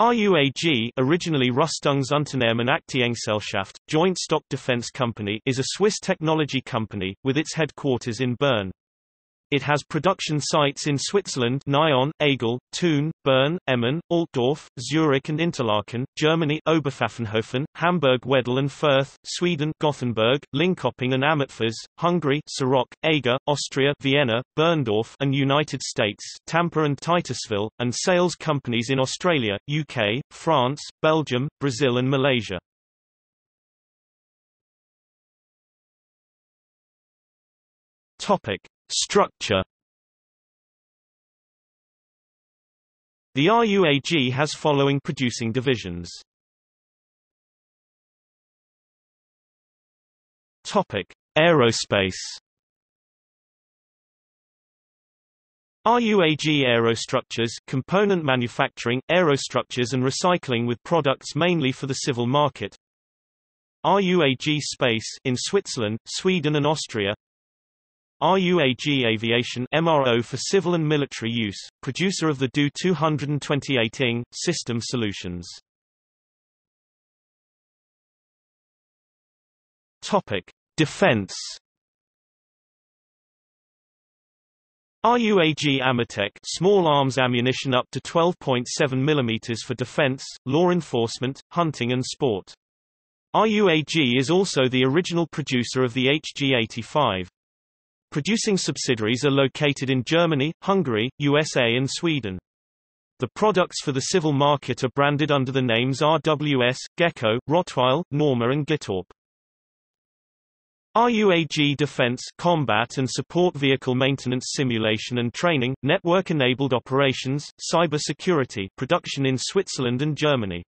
RUAG originally Rüstungsunternehmen Aktiengesellschaft, Joint Stock Defense Company is a Swiss technology company, with its headquarters in Bern. It has production sites in Switzerland Nyon, Aigle, Thun, Bern, Emmen, Altdorf, Zurich and Interlaken, Germany Oberpfaffenhofen, Hamburg Wedel and Fürth, Sweden Gothenburg, Linköping and Åmotfors, Hungary Sirok, Eger, Austria Vienna, Berndorf and United States Tampa and Titusville, and sales companies in Australia, UK, France, Belgium, Brazil and Malaysia. Topic. Structure The RUAG has following producing divisions. Topic: Aerospace. RUAG Aerostructures component manufacturing, aerostructures and recycling with products mainly for the civil market. RUAG Space in Switzerland, Sweden and Austria. RUAG Aviation MRO for civil and military use, producer of the Do-228 ING, system solutions. Topic. Defense RUAG Ammotec small arms ammunition up to 12.7 mm for defense, law enforcement, hunting and sport. RUAG is also the original producer of the HG-85. Producing subsidiaries are located in Germany, Hungary, USA and Sweden. The products for the civil market are branded under the names RWS, GECO, Rottweil, Norma and Gyttorp. RUAG Defense Combat and Support Vehicle Maintenance Simulation and Training, Network-Enabled Operations, Cyber Security production in Switzerland and Germany.